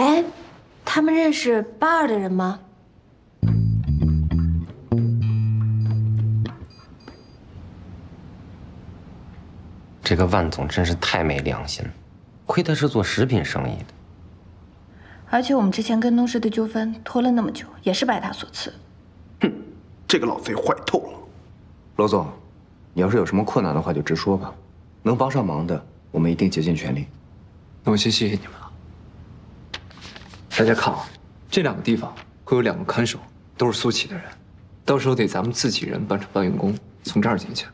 哎，他们认识八二的人吗？这个万总真是太没良心了，亏他是做食品生意的。而且我们之前跟东市的纠纷拖了那么久，也是拜他所赐。哼，这个老贼坏透了。罗总，你要是有什么困难的话，就直说吧，能帮上忙的，我们一定竭尽全力。那我先谢谢你们了。大家看啊，这两个地方会有两个看守，都是苏启的人，到时候得咱们自己人扮成搬运工从这儿进去。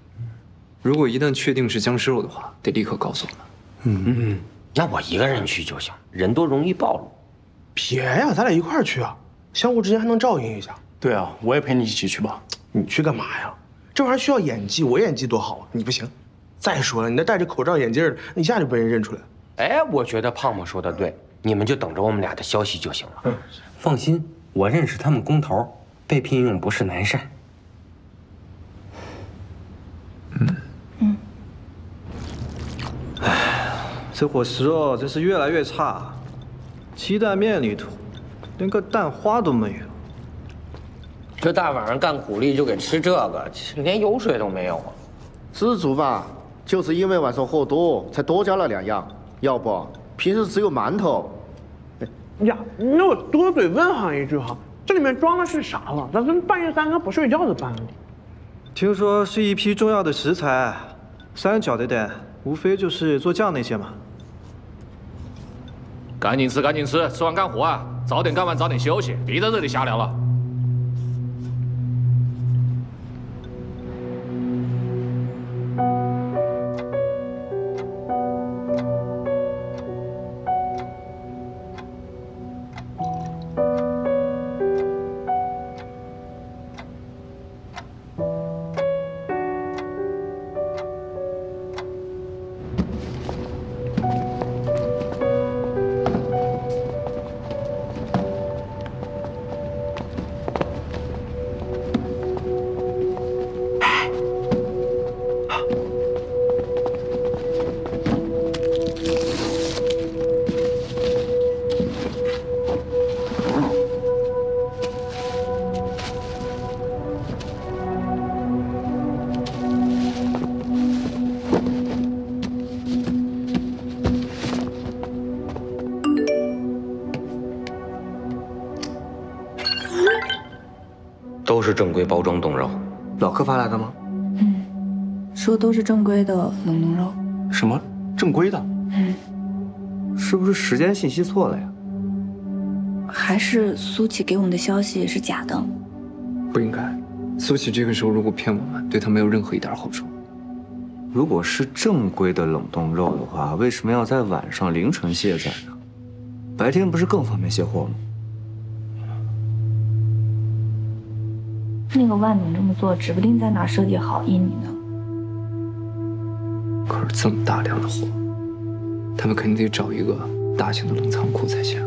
如果一旦确定是僵尸肉的话，得立刻告诉我们。嗯嗯，那我一个人去就行，人多容易暴露。别呀，咱俩一块儿去啊，相互之间还能照应一下。对啊，我也陪你一起去吧。你去干嘛呀？这玩意儿需要演技，我演技多好啊，你不行。再说了，你那戴着口罩眼镜的，一下就被人认出来了。哎，我觉得胖胖说的对，你们就等着我们俩的消息就行了。嗯，放心，我认识他们工头，被聘用不是难事。嗯嗯。哎，这伙食哦，真是越来越差。鸡蛋面里头连个蛋花都没有。这大晚上干苦力就给吃这个，连油水都没有啊！知足吧，就是因为晚上货多，才多加了两样。要不平时只有馒头。呀，那我多嘴问上一句哈，这里面装的是啥了？咋跟半夜三更不睡觉的办的？听说是一批重要的食材，三角的点，无非就是做酱那些嘛。赶紧吃，赶紧吃，吃完干活啊！早点干完，早点休息，别在这里瞎聊了。都是正规包装冻肉，老客发来的吗？嗯，说都是正规的冷冻肉。什么正规的？嗯，是不是时间信息错了呀？还是苏琪给我们的消息是假的？不应该，苏琪这个时候如果骗我们，对他没有任何一点好处。如果是正规的冷冻肉的话，为什么要在晚上凌晨卸载呢？白天不是更方便卸货吗？那个万总这么做，指不定在哪设计好阴你呢。可是这么大量的货，他们肯定得找一个大型的冷藏库才行。